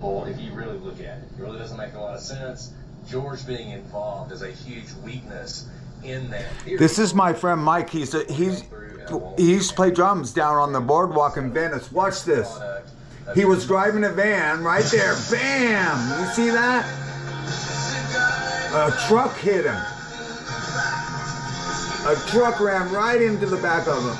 Well, if you really look at it, it really doesn't make a lot of sense. George being involved is a huge weakness in that. Period. This is my friend Mike. He's a, he's he used to play drums down on the boardwalk in Venice. Watch this. He was driving a van right there. Bam! You see that? A truck hit him. A truck ran right into the back of him.